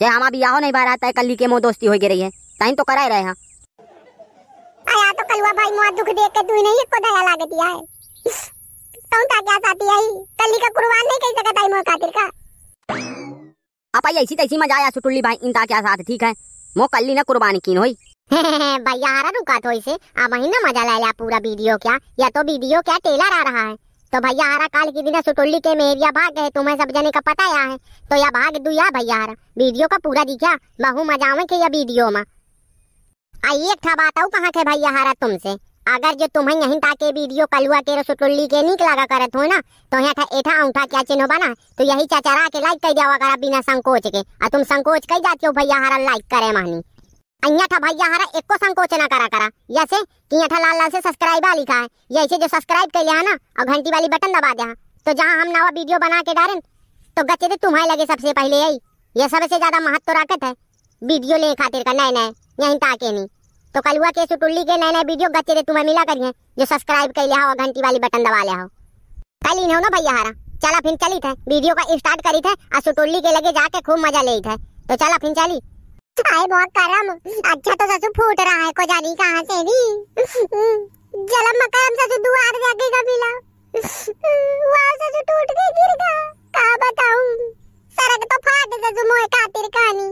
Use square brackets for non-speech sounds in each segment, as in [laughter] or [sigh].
जे हमारा बियाह नहीं बारा तय कल्ली के मोह दोस्ती हो गई रही है। ताइन तो कराए रहे हैं। आया तो कलवा भाई मुआ दुख देख के तू नहीं को दया लागती है। कौन ता क्या साथी आई कल्ली का कुर्बान नहीं कह सकता आई मोह खातिर का। आप ऐसी तैसी मज़ा आया सुटुल्ली भाई इनका क्या साथ ठीक है? मो कल्ली ना कुर्बानी कीन होई। [laughs] भैया हारा रुका तो इसे। अब ना मज़ा ले लिया पूरा वीडियो क्या? या तो वीडियो क्या टेलर आ रहा है? तो भैया हारा काल की दिन सुटुल्ली के मेरिया भाग गए, तुम्हें सब जने का पता या है? तो या भाग दू या भैया हारा वीडियो का पूरा दिखा, बहु मज़ा आवे के या वीडियो में? आई एक था बात आऊ कहाँ के भैया हारा तुमसे? अगर जो तुम्हें यहीं ताके वीडियो कलुआ के सुटुल्ली के निक लगा करत हो ना तो यहाँ था एठा औंठा क्या चिन्ह बना? तो यही चचरा के लाइक कर दिया करा बिना संकोच के। आ तुम संकोच कर जाती हो भैया हारा लाइक करे मानी। अइया था भैया हरा एको संकोच ना करा करा। जैसे कि यहाँ था लाल लाल से सब्सक्राइब लिखा है। जैसे जो सब्सक्राइब कर लिया ना, और घंटी वाली बटन दबा दिया तो जहाँ हम नवा वीडियो बना के डालें तो गच्चे तो तुम्हारे लगे सबसे पहले यही ये सबसे ज़्यादा महत्व रखत है वीडियो ले खातिर का नए नए यहीं ताके नहीं। तो कलुआ के सुटुल्ली के नए नए वीडियो गच्चे दे तुम्हें मिला करिए, जो सब्सक्राइब कर लिया हो घंटी वाली बटन दबा लिया हो। कल ही हो ना भैया हरा। चला फिर चली थे वीडियो का स्टार्ट करी थे, और सुटुल्ली के लगे जाके खूब मज़ा ले थे। तो चला फिर चली। आए बहुत करम अच्छा तो ससु फूट रहा है को जानी कहाँ से भी? जलम मकरम ससु दुआर जाके का मिला वहाँ ससु टूट के गिर गया कहा बताऊँ सड़क तो फाट ससु मोए खातिर कहानी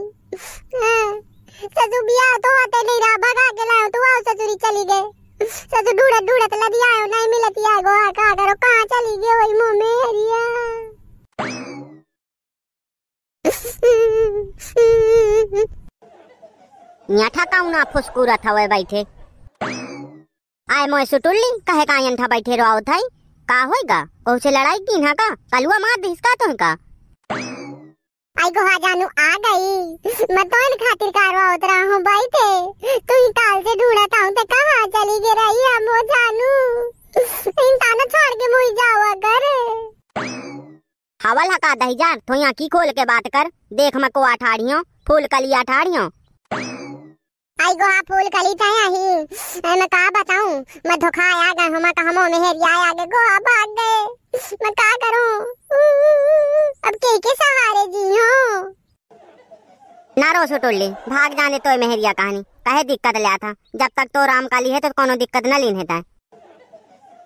ससु बिया तो आते नहीं रहा भगा के लाओ तो आओ ससुरी चली गए ससु ढूंढत ढूंढत लदी आयो नहीं मिलती है गो कहा करो कहाँ चली गई वही मुँह में हरिया न्याठा काऊ ना फुसकुरत हवे बैठे? आए मोए सुटुल्ली कहे का यंठा बैठे रहो थाई? का होएगा? कहू से लड़ाई की ना का कलुआ मार दिस का तो का? आई गो जानू आ गई। मैं तो इन खातिर कारवा उतरा हूँ बैठे। तू ही काल से ढूंढता हूँ तो कहाँ चली गई रही हम वो जानू? इन ताना छोड़ के मुई जावा कर हवल हका दही जा तो यहाँ की खोल के बात कर। देख मैं को अठाड़ियों फूल कलिया अठाड़ियों आई गो आ फूल कली था यही मैं कहा बताऊँ? मैं धोखा आ गए हूँ मैं कहा मोह मेहरिया आ गए गो भाग गए। मैं क्या करूँ? अब के के सहारे जी हूँ। ना रो सुटुल्ली भाग जाने तो मेहरिया कहानी। कहे दिक्कत लिया था जब तक तो राम काली है तो कोनो दिक्कत न लीन है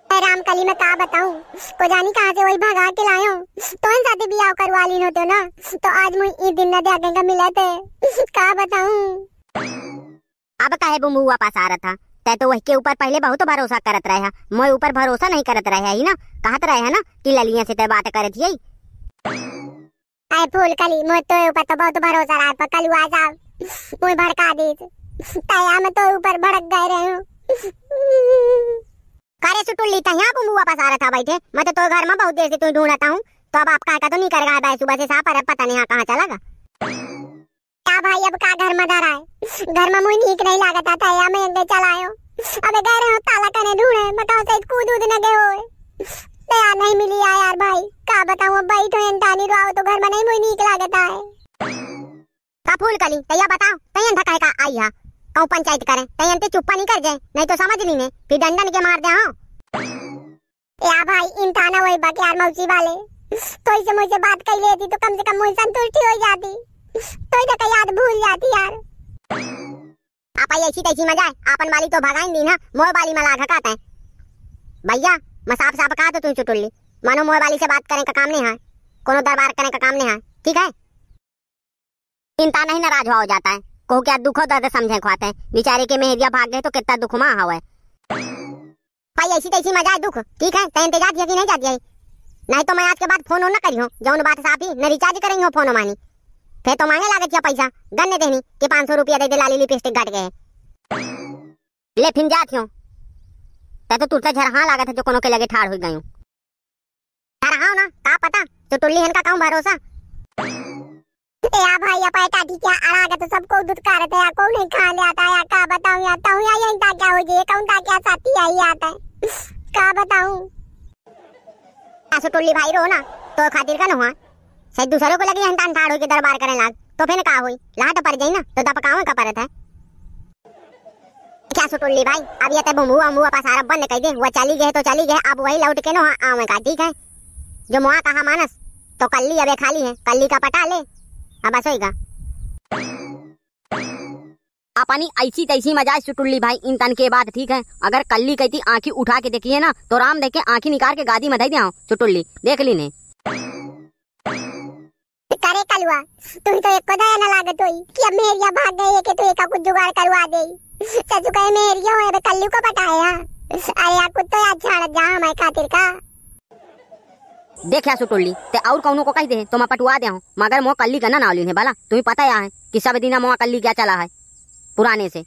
राम कली में का बताऊँ? को जानी कहाँ से वही भगा के लायो तो इन साथी बियाह करवा लीन होते ना? तो आज मुझे ई दिन न देखे का मिले थे का बताऊँ? अब काहे बुम्बू वापस आ रहा था? तै तो वही के ऊपर पहले बहुत भरोसा करत रहे मोए ऊपर भरोसा नहीं करत रहे ही ना? कहत रहे ना कि ललिया से ते बात करत ही आए फूल कली मोए तो ऊपर तो बहुत भरोसा रहा पर कल आ जा मुझे भड़का दी। तया मैं तो ऊपर भड़क गए रहे हूँ। करे सुटुल्ली था यहाँ बुम्बू वापस आ रहा था बैठे। मैं तो, तो घर में बहुत देर से तू ढूंढता हूँ। तो अब आपका का तो नहीं करेगा भाई? सुबह से साफ़ पर पता नहीं कहाँ चला गा क्या भाई, अब का घर में धरा है? घर में मुझे ठीक नहीं लागता था या मैं अंदर चलायो अबे कह रहे हो, ताला कने ढूंढे कहा से कूद उद न गए हो दया नहीं मिली है यार भाई, का बताऊँ, अब बैठो इंटानी रो तो घर में नहीं मुझे ठीक लागता है का फूल कली, तैया बताओ तैयन धकाए का आई हा? कहूँ पंचायत करे तैयन ते चुप्पा नहीं कर जाए, नहीं तो समझ ली ने फिर डंडन के मार दे हाँ। या भाई इंटाना वही बाकी यार मौसी वाले तो इसे मुझसे बात कर लेती तो कम से कम मुझे संतुष्टि हो जाती। तो का याद भूल जाती यार। आप ऐसी तैसी मज़ा है आपन वाली तो भगाई दी ना, मोह वाली में लाघा कहते हैं। भैया, मैं साफ़ साफ़ कहा तो तुम चुटुल्ली। मानो मोह वाली से बात करने का काम नहीं है। कोनो दरबार करने का काम नहीं है। ठीक है? चिंता नहीं नाराज़ हुआ हो जाता है। को क्या दुखो दर्द समझे खुआते हैं। बेचारे के मेहरिया भाग गए तो कितना दुख माँ हवा भाई ऐसी तैसी मज़ा है दुख। ठीक है? तैन जाती है कि नहीं जाती है? नहीं तो मैं आज के बाद फ़ोन न करी हूँ। जौन बात साफ़ ही न रिचार्ज करेंगे फ़ोन मानी। फिर तो मांगे लागत क्या पैसा। गन्ने देनी कि पाँच सौ रुपया दे दे लाली लिपस्टिक घट गए ले फिर जाती हूँ तो तुरते झरहा लागत है जो कोनो के लगे ठाड़ हो गई झरहा ना का पता तो टुल्ली हन का कहूँ भरोसा। या भाई या पैटा ठीक अड़ा तो सबको या कौन नहीं खा या का बताऊँ या ताऊं या यहीं ता क्या हो जे कौन ता क्या साथी आई आता है। [laughs] का बताऊँ? ऐसे टुल्ली भाई रो ना तो खातिर का न हुआ शायद दूसरों को लगी हंतान ठाड़ हो के दरबार करने लाग तो फिर का हुई? लाट पड़ जाई ना तो दपकावे का परत है? क्या सुटुल्ली भाई? अब ये ते बम्बू अम्बू पास सारा बंद कर दे। वो चली गए तो चली गए, अब वही लौट के ना आवे का ठीक है। जो मुआ कहा मानस तो कल्ली अबे खाली है। कल्ली का पटा ले। अब बस होएगा। अपनी ऐसी तैसी मजाज सुटुल्ली भाई, इन तन के बाद ठीक है। अगर कल्ली कहती, आंखी उठा के देखिए ना तो राम देख, आंखी निकाल के गादी में धई दिया चुटुल्ली देख ली ने। करे कलुआ तुम तो एक को दया न लागत होई कि अब मेहरिया भाग गई है कि तू एक कुछ जुगाड़ करवा दे सचु कहे मेहरिया होए बे कल्लू को पटाया। अरे या कुछ तो याद छाड़ जा हमारे खातिर का? देखिया सुटुल्ली ते और कौनो को कह दे तो मैं पटुआ दे मगर मोह कल्ली का ना ली है भला तुम्हें पता या है कि सब दिन मोह कल्ली क्या चला है पुराने से।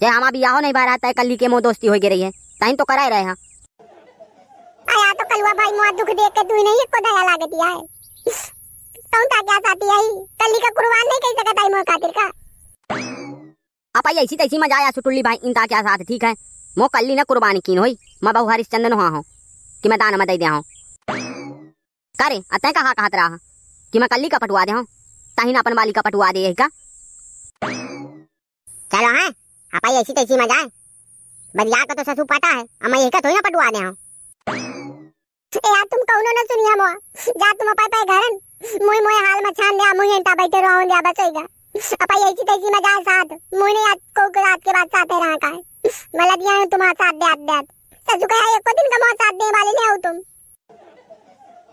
जे हमा बियाहो नहीं बाहर आता है कल्ली के मोह दोस्ती हो गई रही है। ताइन तो कराए रहे हैं। आया तो कलुआ भाई मुआ दुख देख के तू नहीं एक को दया लागत है। तुम ता क्या साथी आई कल्ली का कुर्बान नहीं कह सकता आई मोर खातिर का। अपा ऐसी तैसी मज़ा आया सुटुल्ली भाई इनता क्या साथ ठीक है? मोह कल्ली ना कुर्बानी की होई मैं बहु हरिश्चंदन हुआ हूँ कि मैं दान में दे दिया हूँ। करे अतः कहा कहत रहा कि मैं कल्ली का पटुआ दे हूँ ताही ना अपन वाली का पटुआ दे का? चलो हाँ अपा ऐसी तैसी मज़ा है। बरिया का तो ससु पता है अब मैं एक थोड़ी ना पटवा दे हूँ। यार तुम कौनो न सुनिया मोआ जा तुम अपा पे घरन मुई मुई हाल में छान दिया मुई इंता बैठे रहो दिया बस होगा अपा ऐसी तैसी मज़ा है साथ। मुई ने आज को रात के बाद साथ रहा का है। मतलब यहाँ तुम्हारा साथ दे दे ससु कहा एक को दिन का मोह साथ दे वाले नहीं हो तुम।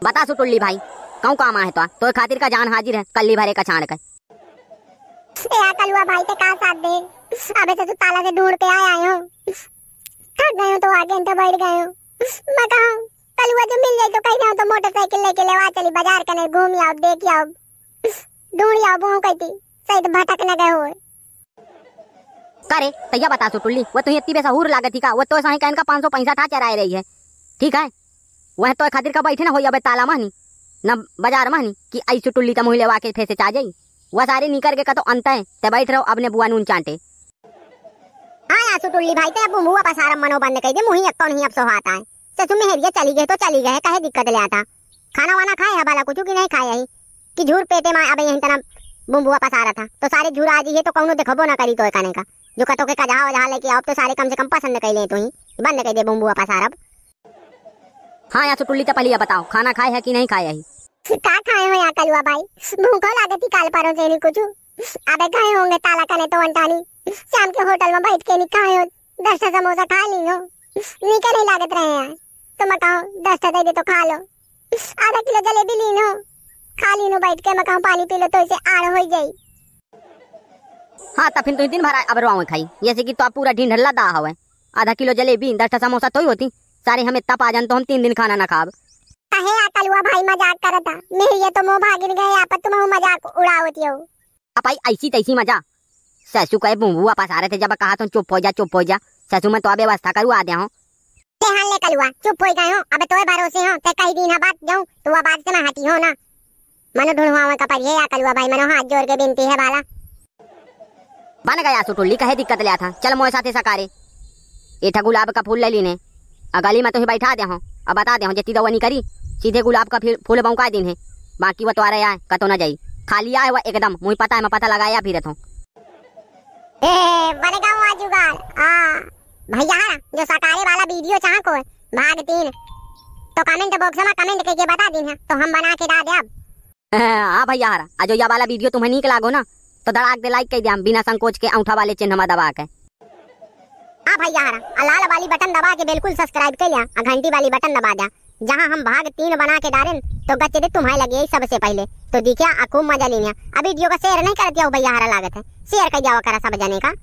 बता सुटुल्ली भाई कहूँ काम है तो तो खातिर का जान हाजिर है कल्ली भरे का छाण कर। यार कलुआ भाई के का साथ दे? अबे से तू ताला से ढूंढ के आया हो। थक गए हो तो आगे तो बैठ गए हो। मैं कहा कलुआ जो मिल जाए तो कहीं जाऊँ तो मोटरसाइकिल लेके लेवा चली बाज़ार कने घूम आओ देख आओ ढूंढ आओ बहु कहती सही तो भटक न गए हो करे तैया बता सुटुल्ली वो तो इतनी बेसहूर लागत थी का? वो तो सही कहन का पाँच सौ पैसा था चराए रही है। ठीक है? वह तो खातिर का बैठे ना हो अबे ताला महनी न बाज़ार महनी कि आई सुटुल्ली का मुँह लेवा के फेसे चा जाई वह सारे निकर के का तो अंत है ते बैठ रहो अपने बुआ नून चांटे। हाँ यार सुटुल्ली भाई ते अब मुआ पसारा मनो बंद कर दे मुही अक्कौ नहीं अब सो आता है। ससु मेहरिया चली गए तो चली गए कहे दिक्कत ले आता? खाना वाना खाए है बाला कुछ? की नहीं खाए ही कि झूर पेटे में अब यहीं तना बुम्बुआ पसारा था। तो सारे झूर आज ही है तो कौनो देखबो ना करी तो खाने का। जो कतो के कजा वजा लेके आओ तो सारे कम से कम पसंद कर ले तो ही। बंद कर दे बुम्बुआ पसारा हाँ यार सुटुल्ली तो पहले बताओ खाना खाए है कि नहीं खाए है का खाए हो यहाँ कलुआ भाई? भूखो लागत थी काल पारो से नहीं कुछ। अबे गए होंगे ताला कने तो अंटानी शाम के होटल में बैठ के नहीं खाए हो। दस समोसा खा ली हो। नीके नहीं लागत रहे हैं। तो मैं कहूँ दस दे दे तो खा लो। आधा किलो जलेबी ली नो खा ली नो बैठ के मैं कहूँ पानी पी लो तो इसे आड़ हो जाई। हाँ तब फिर तो दिन भर अब रुआ खाई। जैसे कि तो आप पूरा ढींढ लदा हवे। आधा किलो जलेबी दस टा समोसा तो ही होती। सारे हमें तप आ जान तो हम तीन दिन खाना ना खाब। कहे कलुआ भाई मज़ाक करता। मेरी ये तो मुँह भागिन गए आप तुम मज़ाक उड़ावती हो। अपाई ऐसी तैसी मज़ा। ससु कहे बुआ पास आ रहे थे जब कहा तुम चुप हो जा चुप हो जा। ससु मैं तो अब व्यवस्था करू आ दिया हूँ। ते हाल ले कलुआ चुप हो गए हो। अबे तोय भरोसे हो। ते कई दिन हा बात जाऊँ तो बात से मैं हटी हो ना। मनो ढूंढवा का पर ये या कलुआ भाई। मनो हाथ जोड़ के बिनती है बाला। बन गया सुटुल्ली। कहे दिक्कत लिया था चल मोए साथे सकारे। एठा गुलाब का फूल ले लीने। अगली में तो ही बैठा दे हूँ। अब बता दे हूँ जितनी दवा नहीं करी सीधे गुलाब का फूल बौका दिन है। बाकी वो तो आ रहा है कतो ना जाई। खाली आए हुआ एकदम। मुझे पता है मैं पता लगाया फिर हूँ। ए बड़े गाँव आ जुगाड़। आ। भैया जो सकारे वाला वीडियो चाह को भाग तीन। तो कमेंट बॉक्स में कमेंट करके बता दी है तो हम बना के डाल दे अब। [laughs] हाँ भैया हरा आज या वाला वीडियो तुम्हें नीक लागो ना तो धड़ाक दे लाइक कर दिया बिना संकोच के अंगूठा वाले चिन्ह में दबा के। हाँ भैया हारा लाल वाली बटन दबा के बिल्कुल सब्सक्राइब कर लिया आ घंटी वाली बटन दबा दिया। जहाँ हम भाग तीन बना के डालें तो गच्चे दे तुम्हारे लगे सबसे पहले। तो दिखिया खूब मज़ा लेनिया अब वीडियो का शेयर नहीं कर दिया भैया हारा लागत है। शेयर कर जाओ करा सब जने का।